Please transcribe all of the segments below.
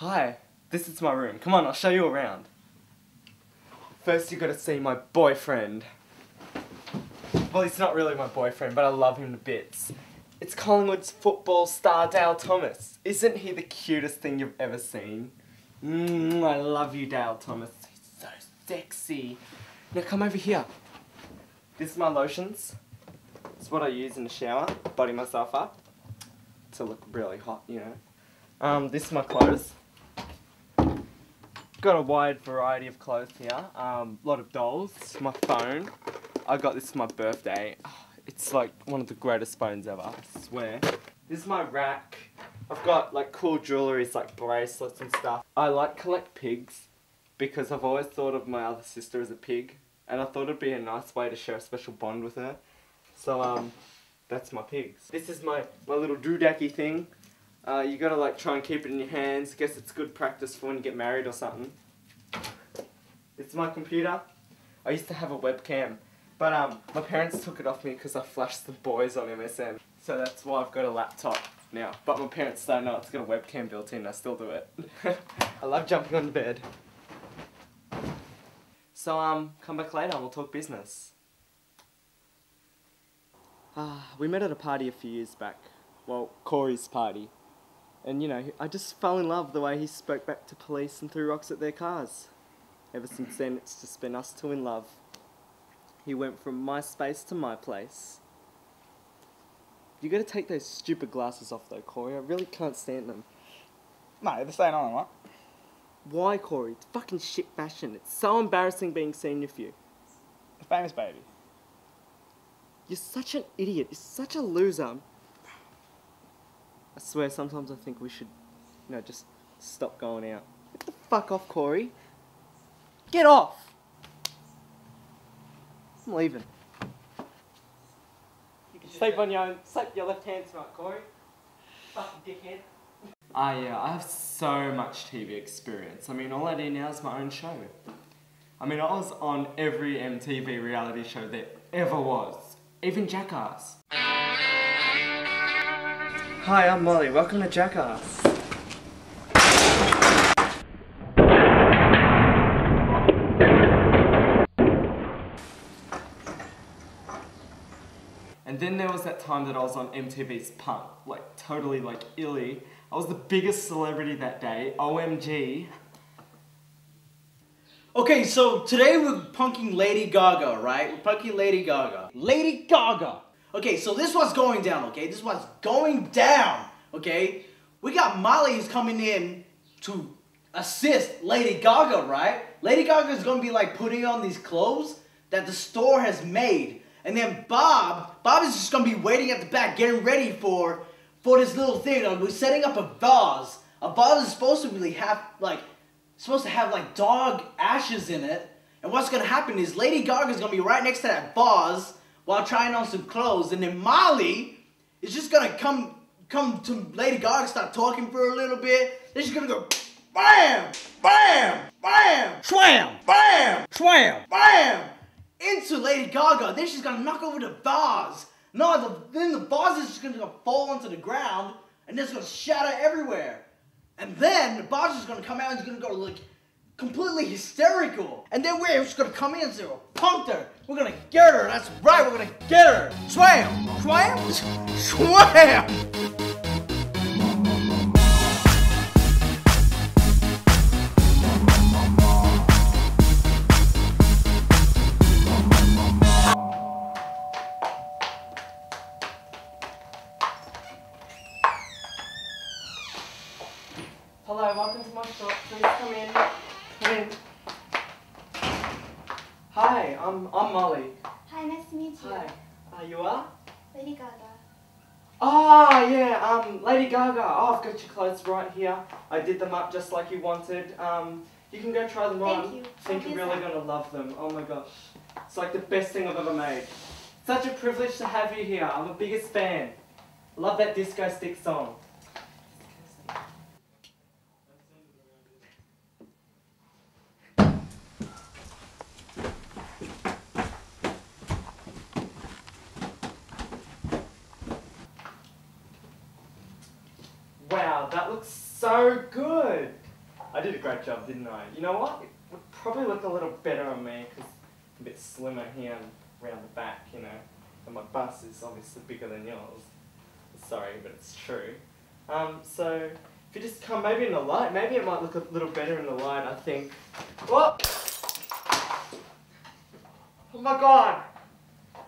Hi, this is my room. Come on, I'll show you around. First, you gotta see my boyfriend. Well, he's not really my boyfriend, but I love him to bits. It's Collingwood's football star Dale Thomas. Isn't he the cutest thing you've ever seen? Mmm, I love you, Dale Thomas. He's so sexy. Now come over here. This is my lotions. It's what I use in the shower, body myself up to look really hot, you know. Um, this is my clothes. Got a wide variety of clothes here. A um, lot of dolls. My phone. I got this for my birthday. It's like one of the greatest phones ever, I swear. This is my rack. I've got like cool jewelries like bracelets and stuff. I like collect pigs because I've always thought of my other sister as a pig and I thought it'd be a nice way to share a special bond with her. So um, that's my pigs. This is my, my little doodacky thing. Uh, you gotta like try and keep it in your hands. Guess it's good practice for when you get married or something. It's my computer. I used to have a webcam, but um, my parents took it off me because I flashed the boys on MSN. So that's why I've got a laptop now. But my parents don't know it's got a webcam built in. I still do it. I love jumping on the bed. So um, come back later. And we'll talk business. Ah, we met at a party a few years back. Well, Corey's party. And you know, I just fell in love the way he spoke back to police and threw rocks at their cars. Ever since then, it's just been us two in love. He went from MySpace to my place. You gotta take those stupid glasses off though, Corey. I really can't stand them. No, they're staying on, what? Why, Corey? It's fucking shit fashion. It's so embarrassing being seen with you. The famous baby. You're such an idiot. You're such a loser. I swear, sometimes I think we should, you know, just stop going out. Get the fuck off, Corey. Get off! I'm leaving. You can sleep on your own, sleep your left hand tonight, Corey. Fucking dickhead. Ah, yeah, I have so much TV experience. I mean, all I do now is my own show. I mean, I was on every MTV reality show there ever was, even Jackass. Hi, I'm Molly. Welcome to Jackass. And then there was that time that I was on MTV's Punk, like totally like illy. I was the biggest celebrity that day, OMG. Okay, so today we're punking Lady Gaga, right? We're punking Lady Gaga. Lady Gaga. Okay, so this was going down, okay? This was going down, okay? We got Molly coming in to assist Lady Gaga, right? Lady Gaga is gonna be like putting on these clothes that the store has made. And then Bob, Bob is just gonna be waiting at the back, getting ready for for this little thing. Uh, we're setting up a vase. A vase is supposed to really have like supposed to have like dog ashes in it. And what's gonna happen is Lady Gaga is gonna be right next to that vase while trying on some clothes, and then Molly is just gonna come come to Lady Gaga, start talking for a little bit. Then she's gonna go bam, bam, bam, swam, bam, swam, bam into Lady Gaga. Then she's gonna knock over the vase. No, the, then the vase is just gonna fall onto the ground and it's gonna shatter everywhere. And then the vase is gonna come out and it's gonna go like completely hysterical. And then we're just gonna come in and say, punked her. We're gonna get her. That's right, we're gonna get her. Swam! Swam! Swam! Hi, I'm I'm Molly. Hi, nice to meet you. Hi. Uh, you are? Lady Gaga. Ah, yeah, um, Lady Gaga. Oh, I've got your clothes right here. I did them up just like you wanted. Um, you can go try them Thank on. Thank you. I think I'll you're really gonna love them. Oh my gosh. It's like the best thing I've ever made. Such a privilege to have you here. I'm the biggest fan. Love that disco stick song. Wow, that looks so good. I did a great job, didn't I? You know what? It would probably look a little better on me because I'm a bit slimmer here and round the back, you know. And my bust is obviously bigger than yours. Sorry, but it's true. Um, so if you just come maybe in the light, maybe it might look a little better in the light, I think. What? Oh my god!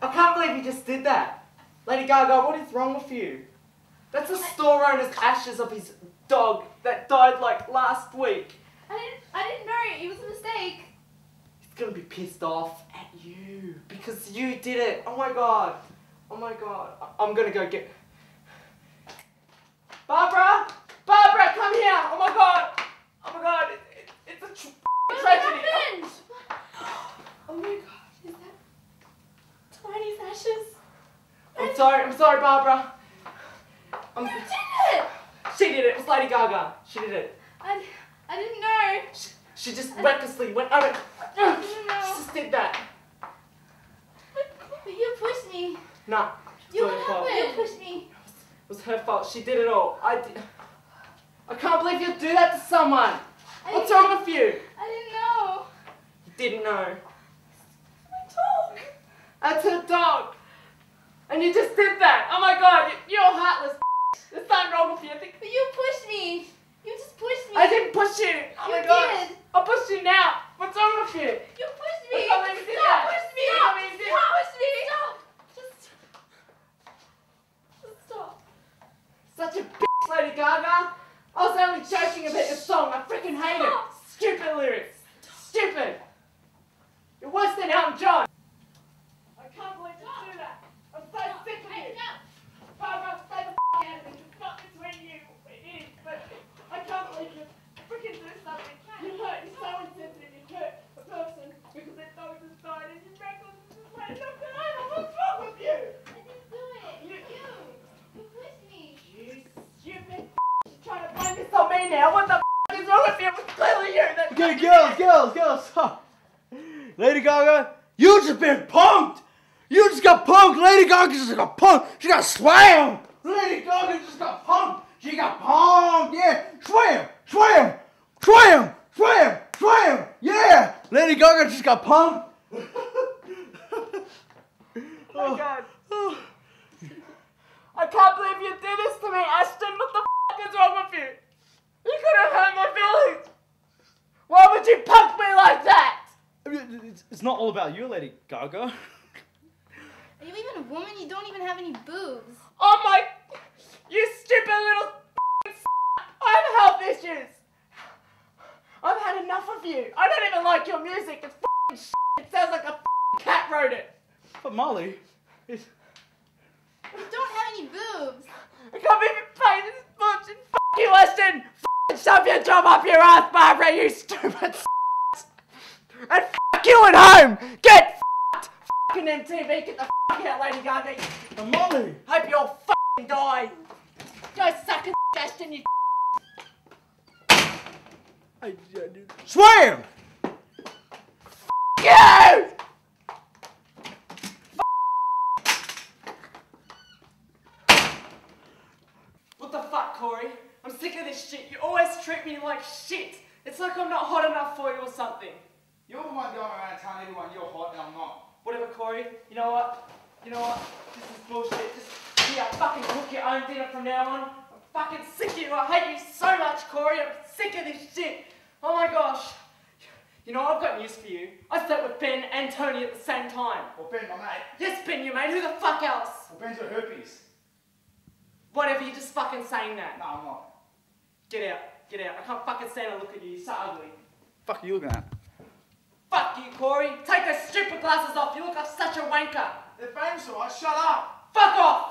I can't believe you just did that! Lady Gaga, what is wrong with you? That's the store owner's ashes of his dog that died like last week. I didn't. I didn't know. It was a mistake. He's gonna be pissed off at you because you did it. Oh my god. Oh my god. I'm gonna go get. Barbara! Barbara, come here! Oh my god! Oh my god! It, it, it's a tr- What tragedy. happened? Oh my god! Is that Tiny's ashes? I'm sorry. I'm sorry, Barbara. I'm, You did it! she did it. It was Lady Gaga. She did it. I, I didn't know. She, she just recklessly went over. She know. just did that. But you pushed me. Nah. You it's her fault. happened. You pushed me. It was her fault. She did it all. I did. I can't believe you'd do that to someone. I What's wrong with you? I didn't know. You didn't know. My dog. That's her dog. And you just did that. Oh my god, you- you're heartless. There's something wrong with you. I think But you pushed me. You just pushed me. I didn't push you. Oh You my god. did. I'll push you now. What's wrong with you? You pushed me. can't believe you Stop. that. Push me. Stop. can't believe you did Stop. Push me. Stop. Just. Just stop. Such a bitch, Lady Gaga. I was only joking about your song. I freaking hate it. Stupid lyrics. Stupid. You're worse than Elton John. I can't believe you do that. I'm so sick of you. Barbara, stay the f out of this. It's not between you. It is, but I can't believe you freaking do something. You hurt. You're so insensitive. You hurt a person because their dog just died and you reckless. This is like not good either. What's wrong with you? I didn't do it. You- You. You pushed me. You stupid. You're trying to blame this on me now. What the f is wrong with you? Clearly you. That Okay, girls, girls, girls, stop. Lady Gaga, you just been punked. You just got punked. Lady Gaga just got punked. She got slammed. Lady Gaga just got punked. She got punked. Yeah, swam, swam, swam, swam, swam. Yeah, Lady Gaga just got punked. Oh my god. I can't believe you did this to me, Ashton. What the f is wrong with? You could have hurt my feelings. Why would you punk me like that? It's, it's not all about you, Lady Gaga. Are you even a woman? You don't even have any boobs. Oh my. You stupid little. I have health issues. I've had enough of you. I don't even like your music. It's f***ing shit. It sounds like a f***ing cat wrote it. But Molly, it's, You don't have any boobs. I can't even pay this bullshit. F you, Ashton. F shove your job up your ass, Barbara, you stupid s***. And f you at home. Get f***ed. Fucking MTV. Get the f out, Lady Gaga. but Molly. Hope you all f***ing die. Go suck a Ashton, you I, I, swam. you! What the fuck, Corey? I'm sick of this shit. You always treat me like shit. It's like I'm not hot enough for you or something. You're the one going around telling everyone you're hot and I'm not. Whatever, Corey. You know what? You know what? This is bullshit. Just yeah, fucking cook your own dinner from now on. I'm fucking sick of you. I hate you so much, Corey. I'm sick of this shit. Oh my gosh. You know, I've got news for you. I slept with Ben and Tony at the same time. Well, Ben, my mate. Yes, Ben, your mate. Who the fuck else? Well, Ben's got herpes. Whatever, you're just fucking saying that. No, I'm not. Get out. Get out. I can't fucking stand to look at you. You're so ugly. Fuck are you looking at? Fuck you, Corey. Take those stupid glasses off. You look like such a wanker. They're famous, alright? Shut up! Fuck off!